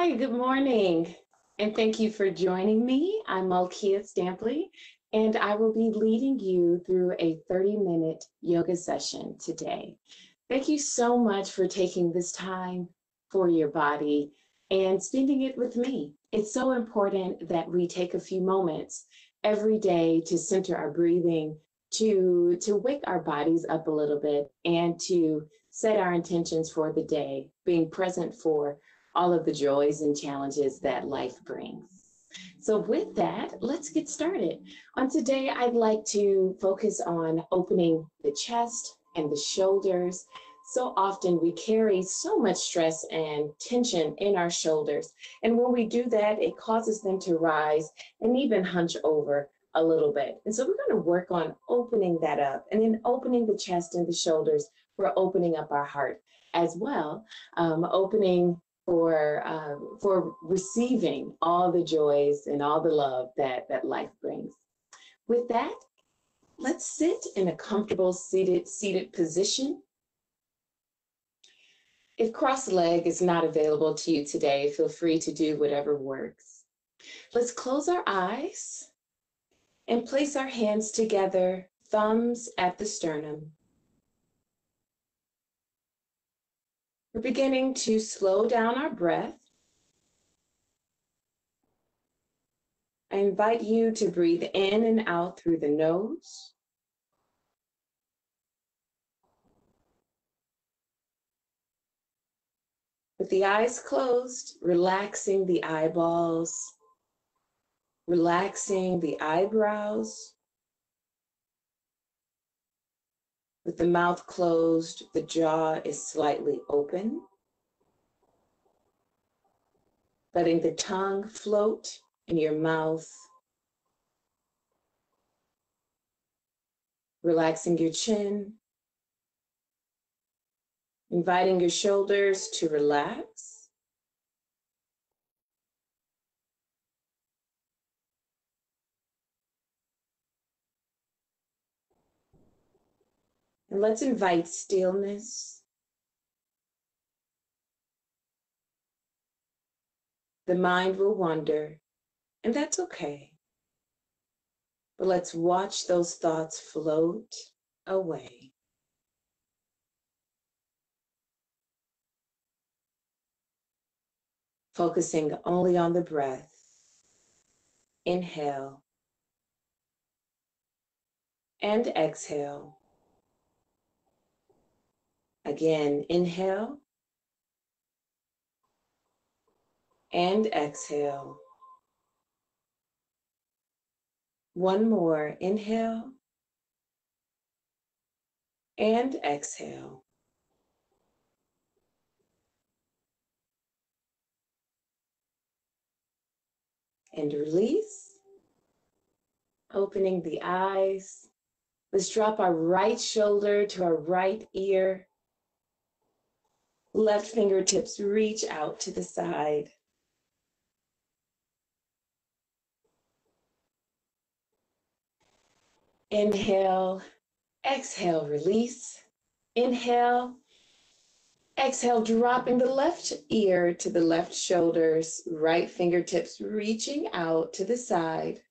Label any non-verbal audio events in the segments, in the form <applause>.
Hi, good morning, and thank you for joining me. I'm Malkia Stampley, and I will be leading you through a 30-minute yoga session today. Thank you so much for taking this time for your body and spending it with me. It's so important that we take a few moments every day to center our breathing, to, to wake our bodies up a little bit, and to set our intentions for the day, being present for all of the joys and challenges that life brings. So with that, let's get started. On today, I'd like to focus on opening the chest and the shoulders. So often we carry so much stress and tension in our shoulders. And when we do that, it causes them to rise and even hunch over a little bit. And so we're going to work on opening that up and then opening the chest and the shoulders. We're opening up our heart as well, um, opening for um, for receiving all the joys and all the love that that life brings. With that, let's sit in a comfortable seated seated position. If cross leg is not available to you today, feel free to do whatever works. Let's close our eyes and place our hands together, thumbs at the sternum. We're beginning to slow down our breath. I invite you to breathe in and out through the nose. With the eyes closed, relaxing the eyeballs, relaxing the eyebrows, With the mouth closed, the jaw is slightly open. Letting the tongue float in your mouth. Relaxing your chin. Inviting your shoulders to relax. And let's invite stillness. The mind will wander, and that's okay. But let's watch those thoughts float away. Focusing only on the breath. Inhale and exhale. Again, inhale and exhale. One more, inhale and exhale. And release, opening the eyes. Let's drop our right shoulder to our right ear. Left fingertips reach out to the side. Inhale, exhale, release. Inhale, exhale, dropping the left ear to the left shoulders, right fingertips reaching out to the side.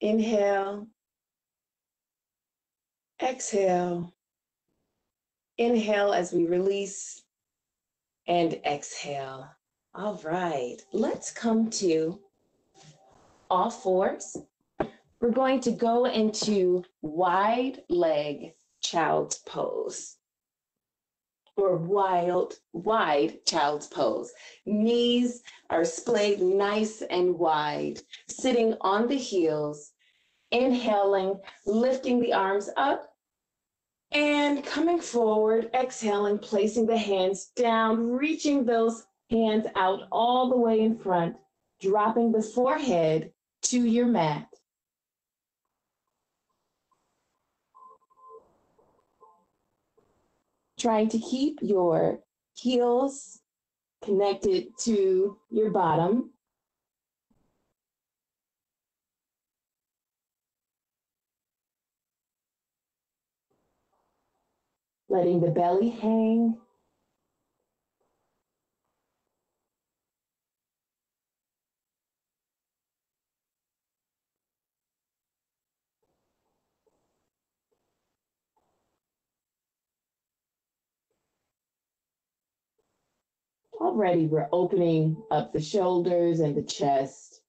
Inhale. Exhale. Inhale as we release and exhale. All right, let's come to all fours. We're going to go into wide leg child's pose or wild, wide child's pose. Knees are splayed nice and wide, sitting on the heels, inhaling, lifting the arms up, and coming forward, exhaling, placing the hands down, reaching those hands out all the way in front, dropping the forehead to your mat. trying to keep your heels connected to your bottom. Letting the belly hang Already we're opening up the shoulders and the chest.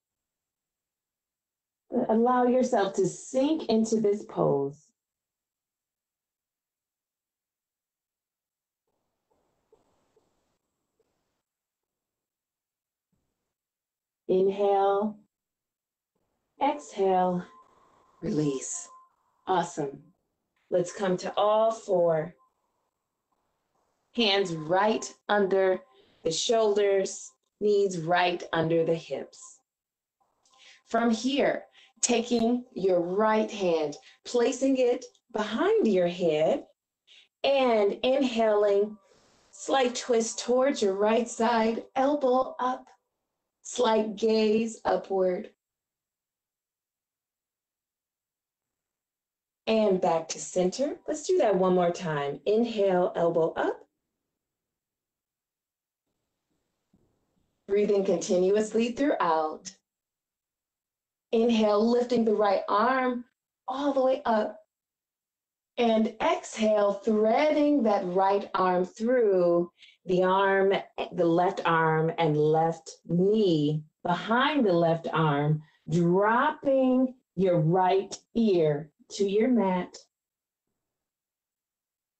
Allow yourself to sink into this pose. Inhale, exhale, release. Awesome. Let's come to all four. Hands right under the shoulders, knees right under the hips. From here, taking your right hand, placing it behind your head, and inhaling, slight twist towards your right side, elbow up, slight gaze upward. And back to center. Let's do that one more time. Inhale, elbow up. Breathing continuously throughout. Inhale, lifting the right arm all the way up. And exhale, threading that right arm through the arm, the left arm and left knee behind the left arm, dropping your right ear to your mat,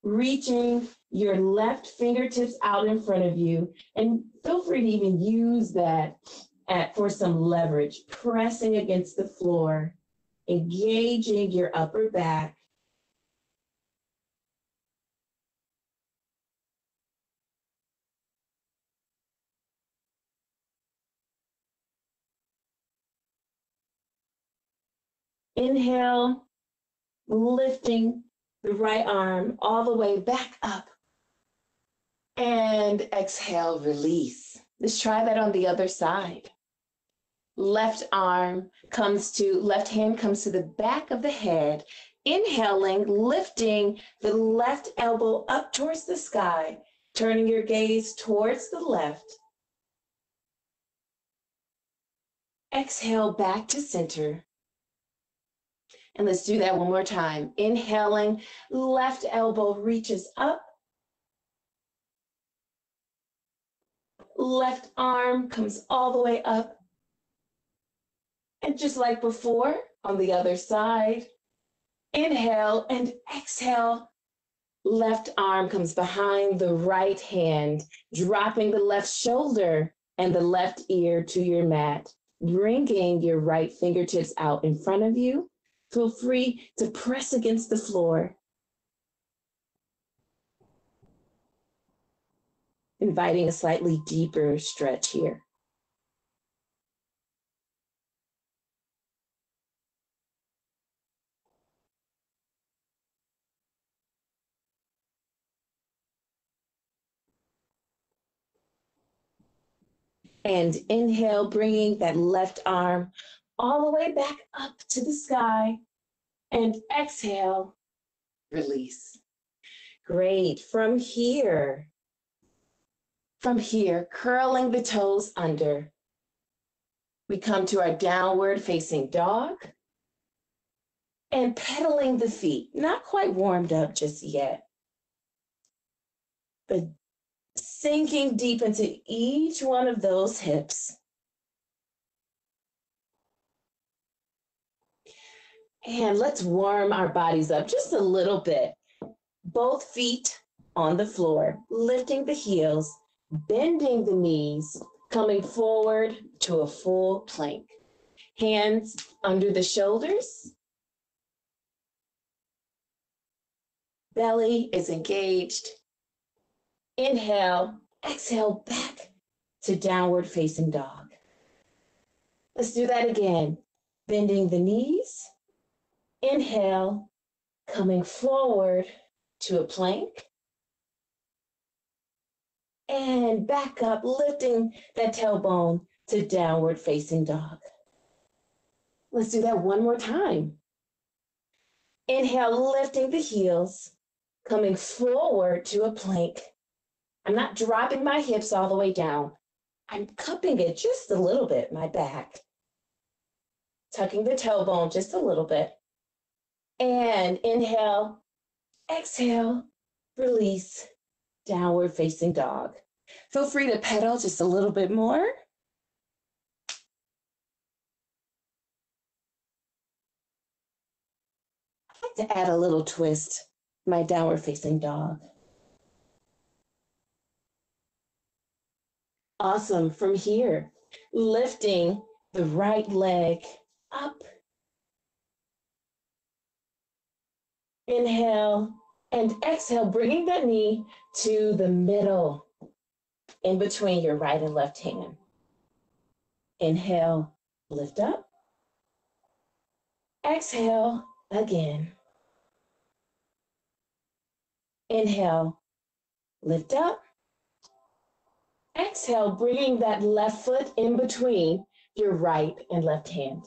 reaching your left fingertips out in front of you, and feel free to even use that at, for some leverage, pressing against the floor, engaging your upper back, Inhale, lifting the right arm all the way back up. And exhale, release. Let's try that on the other side. Left arm comes to, left hand comes to the back of the head. Inhaling, lifting the left elbow up towards the sky, turning your gaze towards the left. Exhale back to center. And let's do that one more time. Inhaling, left elbow reaches up. Left arm comes all the way up. And just like before, on the other side, inhale and exhale. Left arm comes behind the right hand, dropping the left shoulder and the left ear to your mat, bringing your right fingertips out in front of you Feel free to press against the floor. Inviting a slightly deeper stretch here. And inhale, bringing that left arm all the way back up to the sky. And exhale, release. Great. From here, from here, curling the toes under, we come to our downward facing dog and pedaling the feet. Not quite warmed up just yet, but sinking deep into each one of those hips. And let's warm our bodies up just a little bit. Both feet on the floor, lifting the heels, bending the knees, coming forward to a full plank. Hands under the shoulders. Belly is engaged. Inhale, exhale back to downward facing dog. Let's do that again. Bending the knees, Inhale, coming forward to a plank. And back up, lifting that tailbone to downward facing dog. Let's do that one more time. Inhale, lifting the heels, coming forward to a plank. I'm not dropping my hips all the way down. I'm cupping it just a little bit, my back. Tucking the tailbone just a little bit. And inhale, exhale, release, downward facing dog. Feel free to pedal just a little bit more. I'd like to add a little twist, my downward facing dog. Awesome. From here, lifting the right leg up. Inhale and exhale, bringing that knee to the middle in between your right and left hand. Inhale, lift up. Exhale again. Inhale, lift up. Exhale, bringing that left foot in between your right and left hand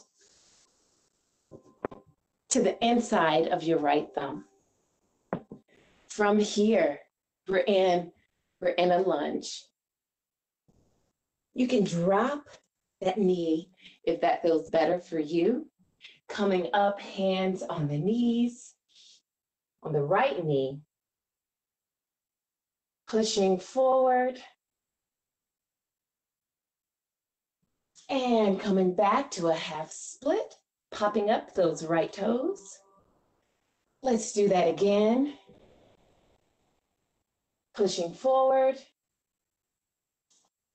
to the inside of your right thumb. From here, we're in, we're in a lunge. You can drop that knee if that feels better for you. Coming up, hands on the knees, on the right knee. Pushing forward. And coming back to a half split, popping up those right toes. Let's do that again. Pushing forward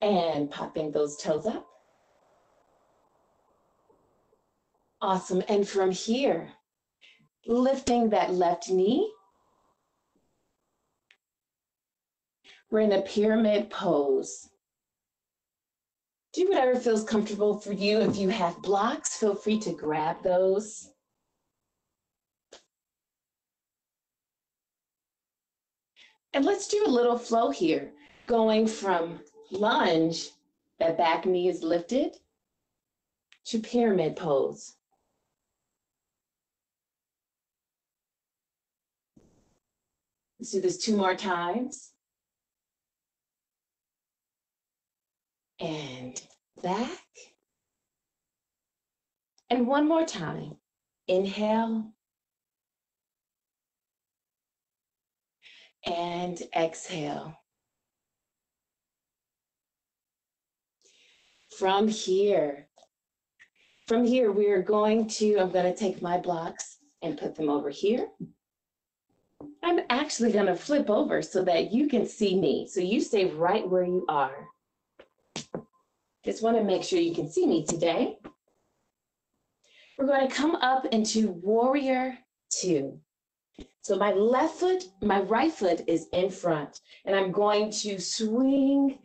and popping those toes up. Awesome. And from here, lifting that left knee. We're in a pyramid pose. Do whatever feels comfortable for you. If you have blocks, feel free to grab those. And let's do a little flow here, going from lunge, that back knee is lifted, to pyramid pose. Let's do this two more times. And back. And one more time. Inhale. And exhale. From here, from here, we are going to, I'm going to take my blocks and put them over here. I'm actually going to flip over so that you can see me. So you stay right where you are. Just want to make sure you can see me today. We're going to come up into warrior two. So my left foot, my right foot is in front, and I'm going to swing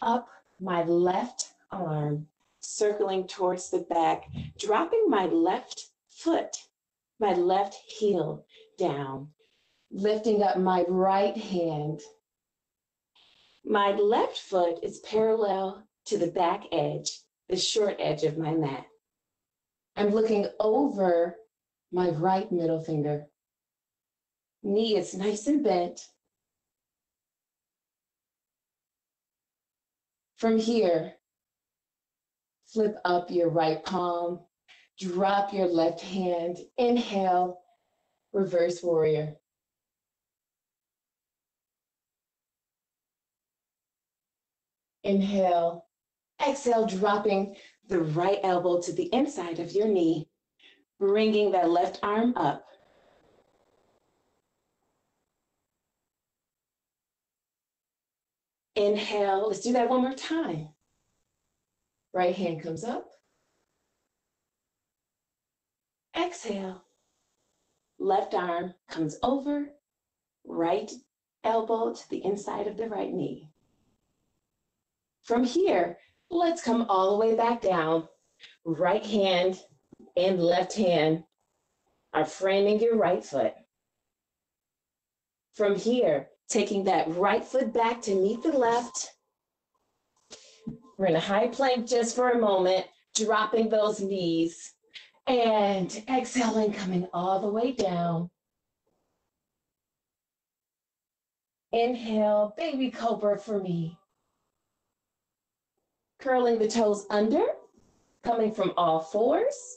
up my left arm, circling towards the back, dropping my left foot, my left heel down, lifting up my right hand. My left foot is parallel to the back edge, the short edge of my mat. I'm looking over my right middle finger. Knee is nice and bent. From here, flip up your right palm, drop your left hand, inhale, reverse warrior. Inhale, exhale, dropping the right elbow to the inside of your knee, bringing that left arm up. Inhale, let's do that one more time. Right hand comes up. Exhale. Left arm comes over. Right elbow to the inside of the right knee. From here, let's come all the way back down. Right hand and left hand are framing your right foot. From here, taking that right foot back to meet the left, we're in a high plank just for a moment, dropping those knees and exhaling, coming all the way down. Inhale, baby cobra for me. Curling the toes under, coming from all fours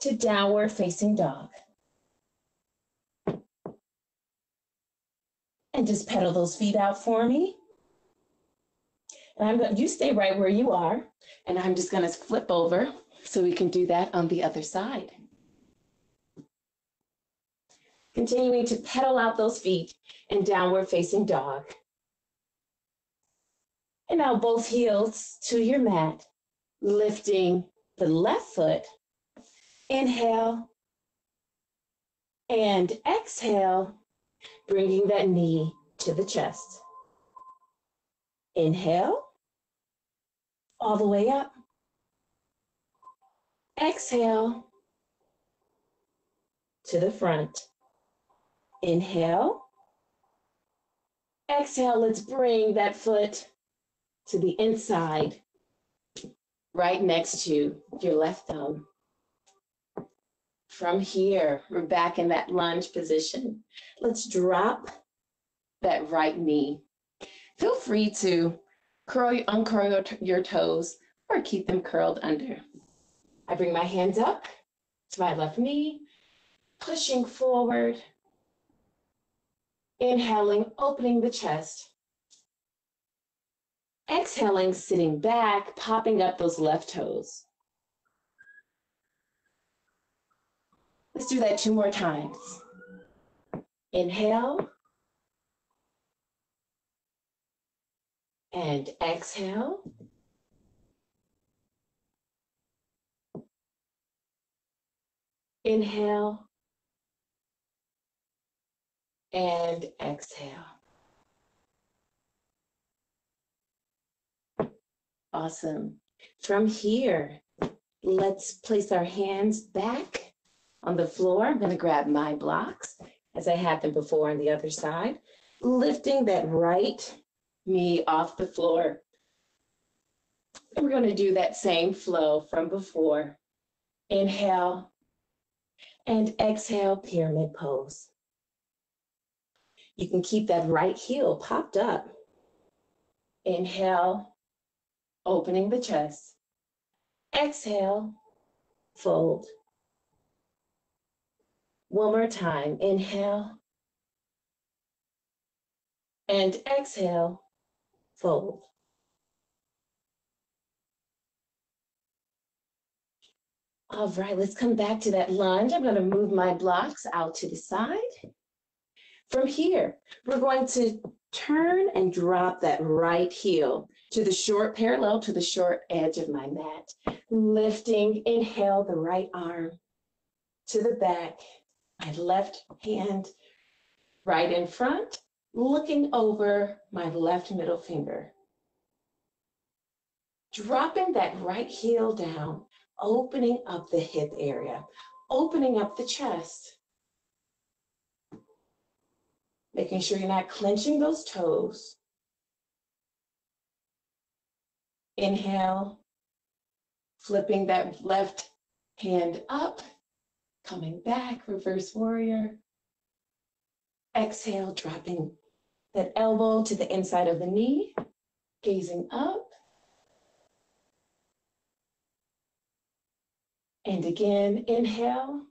to downward facing dog. And just pedal those feet out for me. And I'm going you stay right where you are. And I'm just gonna flip over so we can do that on the other side. Continuing to pedal out those feet and downward facing dog. And now both heels to your mat, lifting the left foot. Inhale and exhale, bringing that knee to the chest. Inhale, all the way up. Exhale to the front. Inhale. Exhale, let's bring that foot to the inside, right next to your left thumb. From here, we're back in that lunge position. Let's drop that right knee. Feel free to curl, uncurl your, toes or keep them curled under. I bring my hands up to my left knee, pushing forward, Inhaling, opening the chest. Exhaling, sitting back, popping up those left toes. Let's do that two more times. Inhale. And exhale. Inhale and exhale. Awesome. From here, let's place our hands back on the floor. I'm going to grab my blocks as I had them before on the other side, lifting that right knee off the floor. We're going to do that same flow from before. Inhale and exhale, pyramid pose. You can keep that right heel popped up. Inhale, opening the chest. Exhale, fold. One more time. Inhale. And exhale, fold. All right, let's come back to that lunge. I'm going to move my blocks out to the side. From here, we're going to turn and drop that right heel to the short parallel to the short edge of my mat. Lifting, inhale the right arm to the back, my left hand right in front, looking over my left middle finger. Dropping that right heel down, opening up the hip area, opening up the chest. making sure you're not clenching those toes. Inhale, flipping that left hand up, coming back, reverse warrior. Exhale, dropping that elbow to the inside of the knee, gazing up. And again, inhale.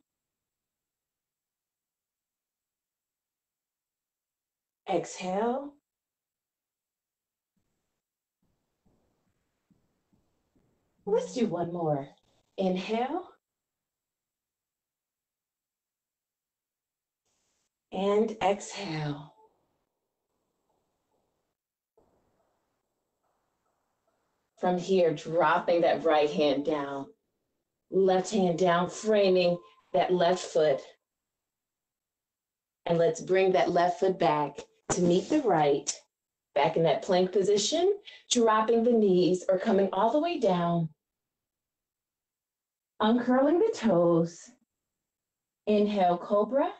Exhale. Let's do one more. Inhale. And exhale. From here, dropping that right hand down, left hand down, framing that left foot. And let's bring that left foot back to meet the right, back in that plank position, dropping the knees or coming all the way down, uncurling the toes. Inhale, cobra.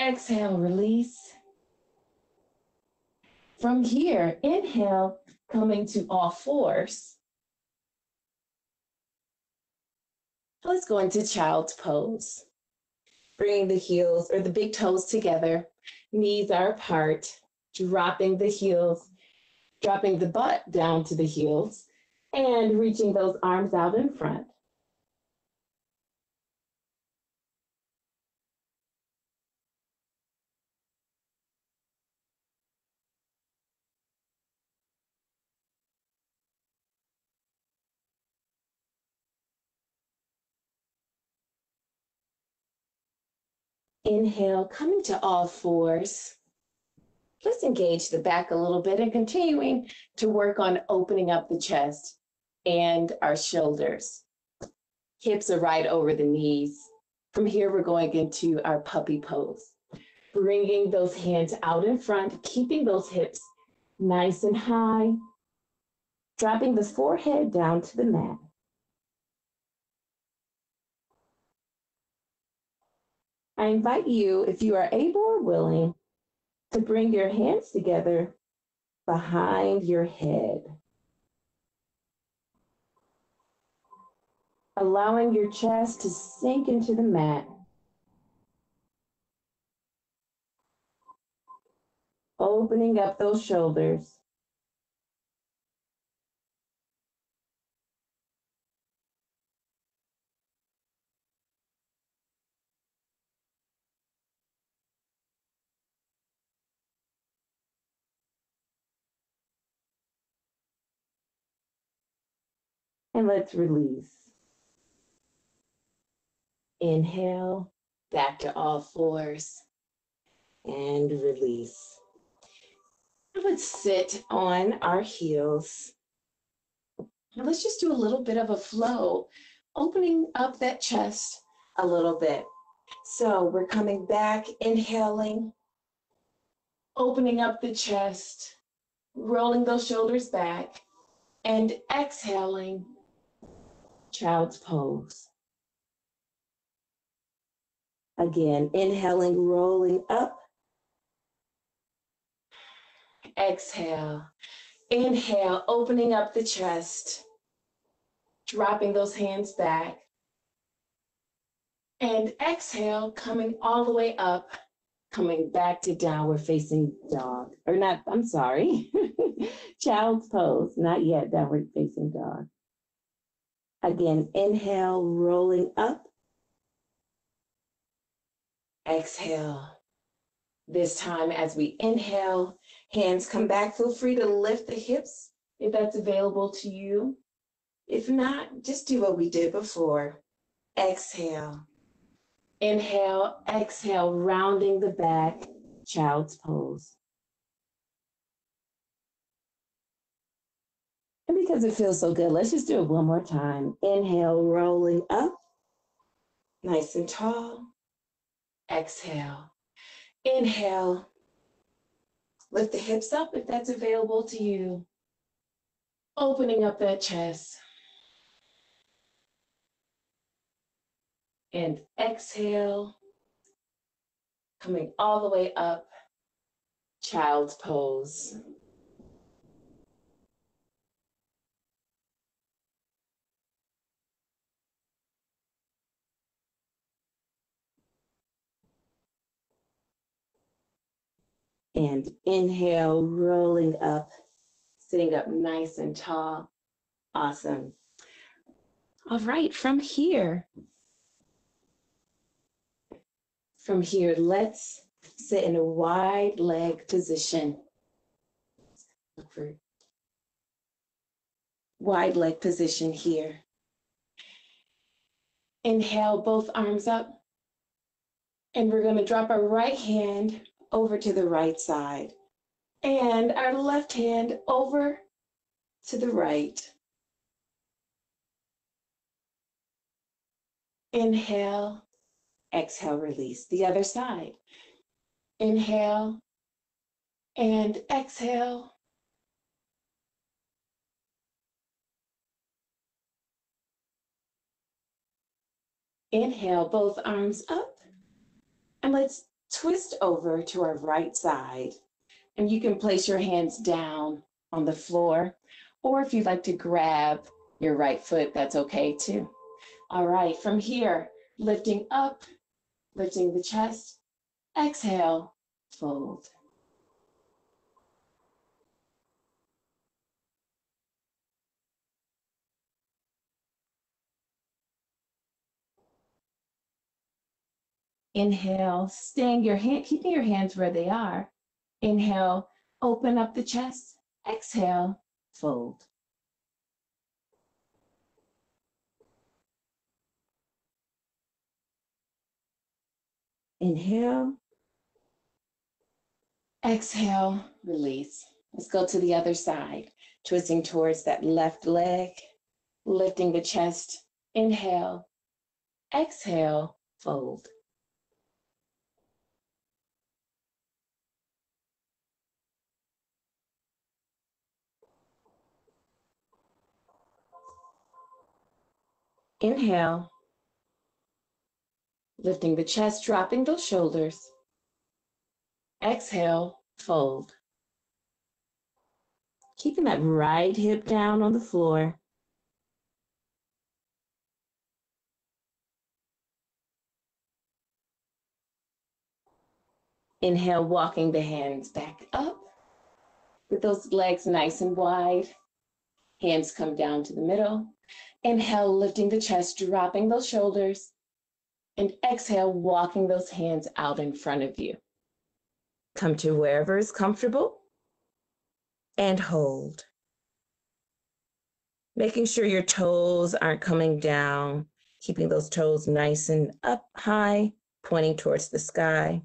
Exhale, release. From here, inhale, coming to all fours. Let's go into child's pose bringing the heels or the big toes together, Knees are apart, dropping the heels, dropping the butt down to the heels, and reaching those arms out in front. Inhale, coming to all fours. Let's engage the back a little bit and continuing to work on opening up the chest and our shoulders. Hips are right over the knees. From here, we're going into our puppy pose. Bringing those hands out in front, keeping those hips nice and high. Dropping the forehead down to the mat. I invite you, if you are able or willing, to bring your hands together behind your head. Allowing your chest to sink into the mat. Opening up those shoulders. And let's release. Inhale, back to all fours, and release. let's sit on our heels. Now let's just do a little bit of a flow, opening up that chest a little bit. So we're coming back, inhaling, opening up the chest, rolling those shoulders back, and exhaling, child's pose. Again, inhaling, rolling up. Exhale. Inhale, opening up the chest, dropping those hands back. And exhale, coming all the way up, coming back to downward facing dog. Or not, I'm sorry, <laughs> child's pose, not yet downward facing dog. Again, inhale, rolling up. Exhale. This time, as we inhale, hands come back. Feel free to lift the hips if that's available to you. If not, just do what we did before. Exhale. Inhale, exhale, rounding the back, child's pose. And because it feels so good, let's just do it one more time. Inhale, rolling up, nice and tall. Exhale. Inhale. Lift the hips up if that's available to you. Opening up that chest. And exhale. Coming all the way up. Child's pose. And inhale, rolling up, sitting up nice and tall. Awesome. All right, from here, from here, let's sit in a wide leg position. Wide leg position here. Inhale, both arms up. And we're going to drop our right hand over to the right side and our left hand over to the right. Inhale, exhale, release. The other side. Inhale and exhale. Inhale, both arms up. And let's twist over to our right side. And you can place your hands down on the floor, or if you'd like to grab your right foot, that's okay too. All right, from here, lifting up, lifting the chest, exhale, fold. Inhale, staying your hand, keeping your hands where they are. Inhale, open up the chest. Exhale, fold. Inhale. Exhale, release. Let's go to the other side, twisting towards that left leg, lifting the chest. Inhale. Exhale, fold. Inhale. Lifting the chest, dropping those shoulders. Exhale, fold. Keeping that right hip down on the floor. Inhale, walking the hands back up with those legs nice and wide. Hands come down to the middle. Inhale, lifting the chest, dropping those shoulders. And exhale, walking those hands out in front of you. Come to wherever is comfortable and hold. Making sure your toes aren't coming down, keeping those toes nice and up high, pointing towards the sky.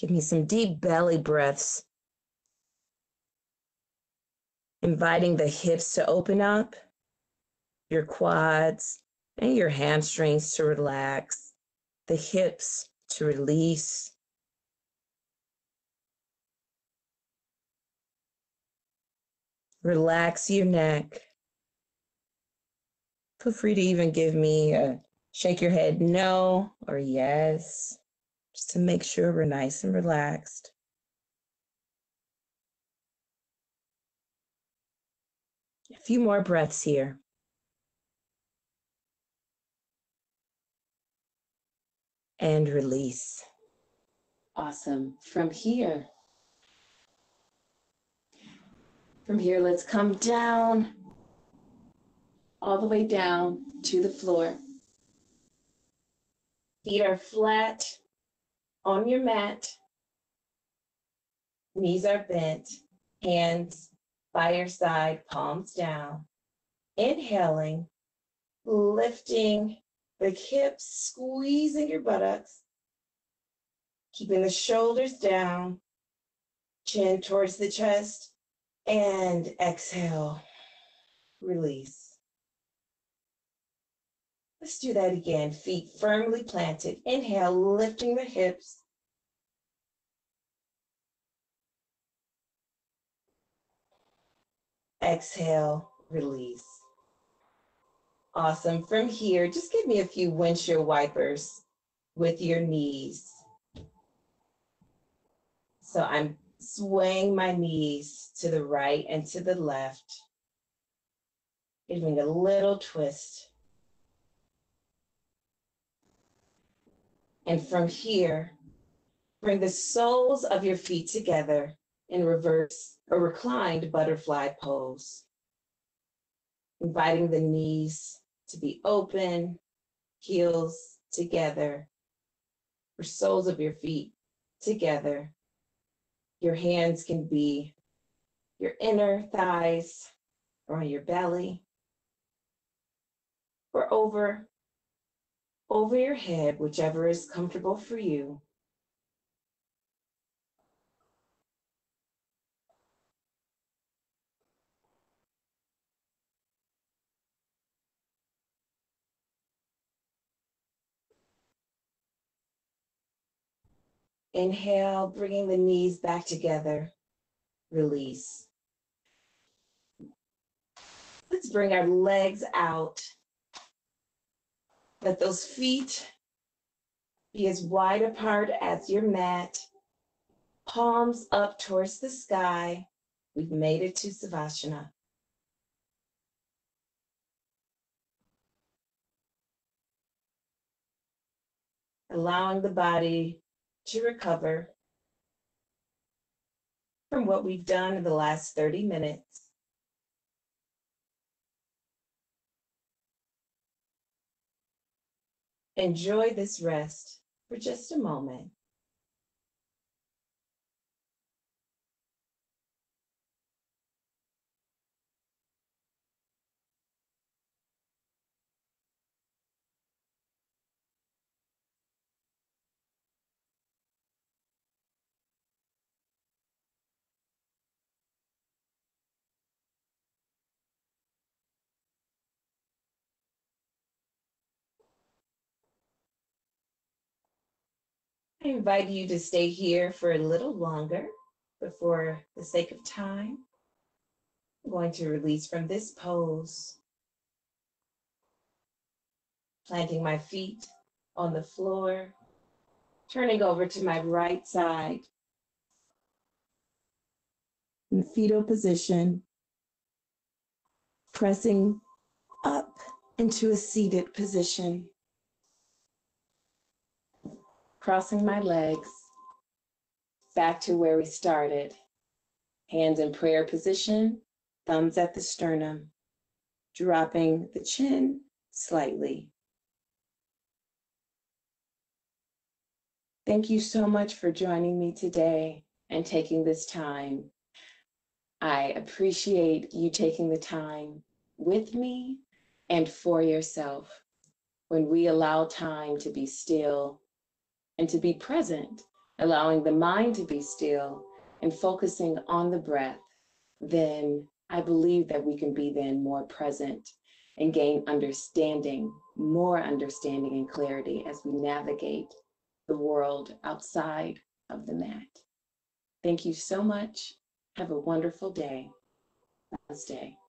Give me some deep belly breaths. Inviting the hips to open up, your quads and your hamstrings to relax, the hips to release. Relax your neck. Feel free to even give me a shake your head no or yes just to make sure we're nice and relaxed. A few more breaths here. And release. Awesome. From here, from here, let's come down, all the way down to the floor. Feet are flat on your mat. Knees are bent, hands by your side, palms down. Inhaling, lifting the hips, squeezing your buttocks, keeping the shoulders down, chin towards the chest, and exhale, release. Let's do that again. Feet firmly planted. Inhale, lifting the hips. Exhale, release. Awesome. From here, just give me a few windshield wipers with your knees. So I'm swaying my knees to the right and to the left, giving a little twist. And from here, bring the soles of your feet together in reverse or reclined butterfly pose. Inviting the knees to be open, heels together, or soles of your feet together. Your hands can be your inner thighs or on your belly or over over your head, whichever is comfortable for you. Inhale, bringing the knees back together. Release. Let's bring our legs out let those feet be as wide apart as your mat, palms up towards the sky. We've made it to Savasana. Allowing the body to recover from what we've done in the last 30 minutes. Enjoy this rest for just a moment. Invite you to stay here for a little longer, but for the sake of time, I'm going to release from this pose, planting my feet on the floor, turning over to my right side in fetal position, pressing up into a seated position crossing my legs back to where we started. Hands in prayer position, thumbs at the sternum, dropping the chin slightly. Thank you so much for joining me today and taking this time. I appreciate you taking the time with me and for yourself. When we allow time to be still and to be present, allowing the mind to be still and focusing on the breath, then I believe that we can be then more present and gain understanding, more understanding and clarity as we navigate the world outside of the mat. Thank you so much. Have a wonderful day. Namaste.